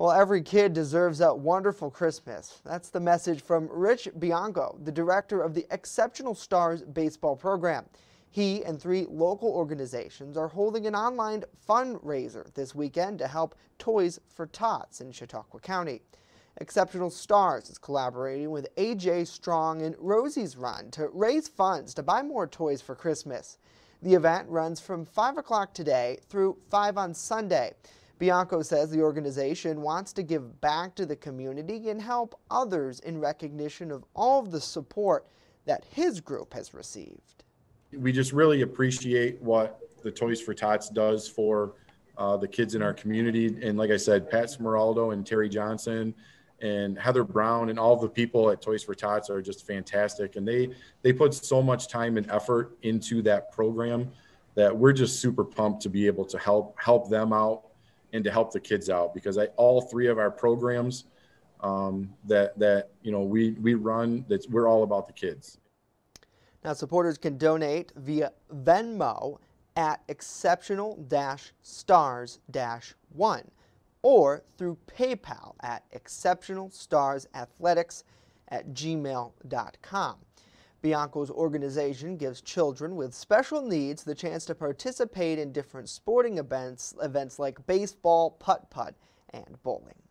Well, every kid deserves a wonderful Christmas. That's the message from Rich Bianco, the director of the Exceptional Stars baseball program. He and three local organizations are holding an online fundraiser this weekend to help Toys for Tots in Chautauqua County. Exceptional Stars is collaborating with AJ Strong and Rosie's Run to raise funds to buy more toys for Christmas. The event runs from 5 o'clock today through 5 on Sunday. Bianco says the organization wants to give back to the community and help others in recognition of all of the support that his group has received. We just really appreciate what the Toys for Tots does for uh, the kids in our community. And like I said, Pat Smeraldo and Terry Johnson and Heather Brown and all the people at Toys for Tots are just fantastic. And they they put so much time and effort into that program that we're just super pumped to be able to help help them out and to help the kids out because I, all three of our programs um, that that you know we we run that we're all about the kids. Now supporters can donate via Venmo at exceptional-stars-1 or through PayPal at exceptionalstarsathletics at gmail.com. Bianco's organization gives children with special needs the chance to participate in different sporting events, events like baseball, putt-putt, and bowling.